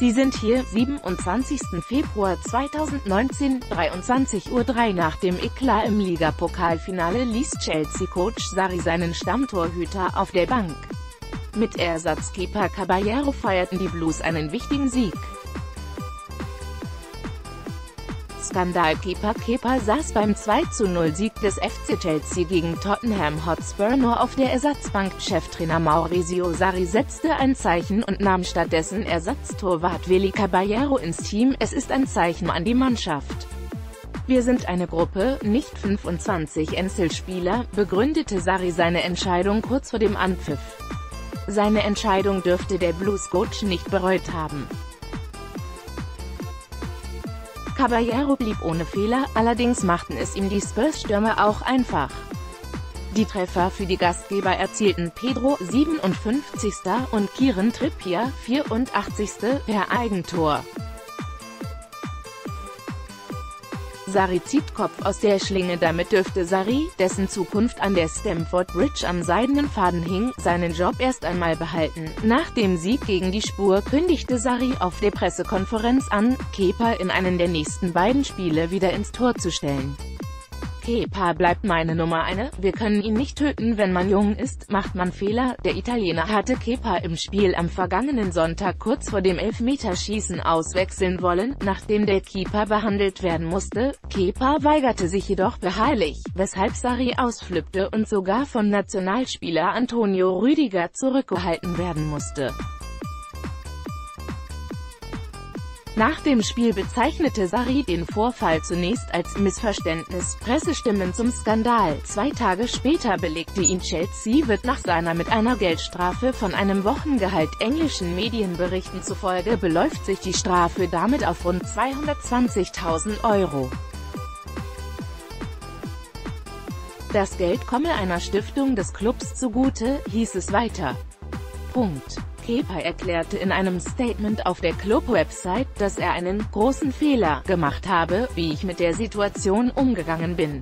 Sie sind hier, 27. Februar 2019, 23.03 Uhr nach dem Eklat im Ligapokalfinale ließ Chelsea-Coach Sarri seinen Stammtorhüter auf der Bank. Mit Ersatzkeeper Caballero feierten die Blues einen wichtigen Sieg. Skandalkeeper Kepa saß beim 2-0-Sieg des FC Chelsea gegen Tottenham Hotspur nur auf der Ersatzbank. Cheftrainer Maurizio Sarri setzte ein Zeichen und nahm stattdessen Ersatztorwart Willi Caballero ins Team. Es ist ein Zeichen an die Mannschaft. Wir sind eine Gruppe, nicht 25 Einzelspieler, begründete Sarri seine Entscheidung kurz vor dem Anpfiff. Seine Entscheidung dürfte der Blues-Coach nicht bereut haben. Caballero blieb ohne Fehler, allerdings machten es ihm die Spurs-Stürmer auch einfach. Die Treffer für die Gastgeber erzielten Pedro 57. und Kieran Trippier 84. per Eigentor. Sari zieht Kopf aus der Schlinge damit dürfte Sari, dessen Zukunft an der Stamford Bridge am seidenen Faden hing, seinen Job erst einmal behalten. Nach dem Sieg gegen die Spur kündigte Sari auf der Pressekonferenz an, Kepa in einen der nächsten beiden Spiele wieder ins Tor zu stellen. Kepa bleibt meine Nummer eine, wir können ihn nicht töten wenn man jung ist, macht man Fehler. Der Italiener hatte Kepa im Spiel am vergangenen Sonntag kurz vor dem Elfmeterschießen auswechseln wollen, nachdem der Keeper behandelt werden musste. Kepa weigerte sich jedoch beharrlich, weshalb Sari ausflippte und sogar von Nationalspieler Antonio Rüdiger zurückgehalten werden musste. Nach dem Spiel bezeichnete Sarri den Vorfall zunächst als Missverständnis, Pressestimmen zum Skandal. Zwei Tage später belegte ihn Chelsea wird nach seiner mit einer Geldstrafe von einem Wochengehalt englischen Medienberichten zufolge beläuft sich die Strafe damit auf rund 220.000 Euro. Das Geld komme einer Stiftung des Clubs zugute, hieß es weiter. Punkt. Kepa erklärte in einem Statement auf der Club-Website, dass er einen großen Fehler gemacht habe, wie ich mit der Situation umgegangen bin.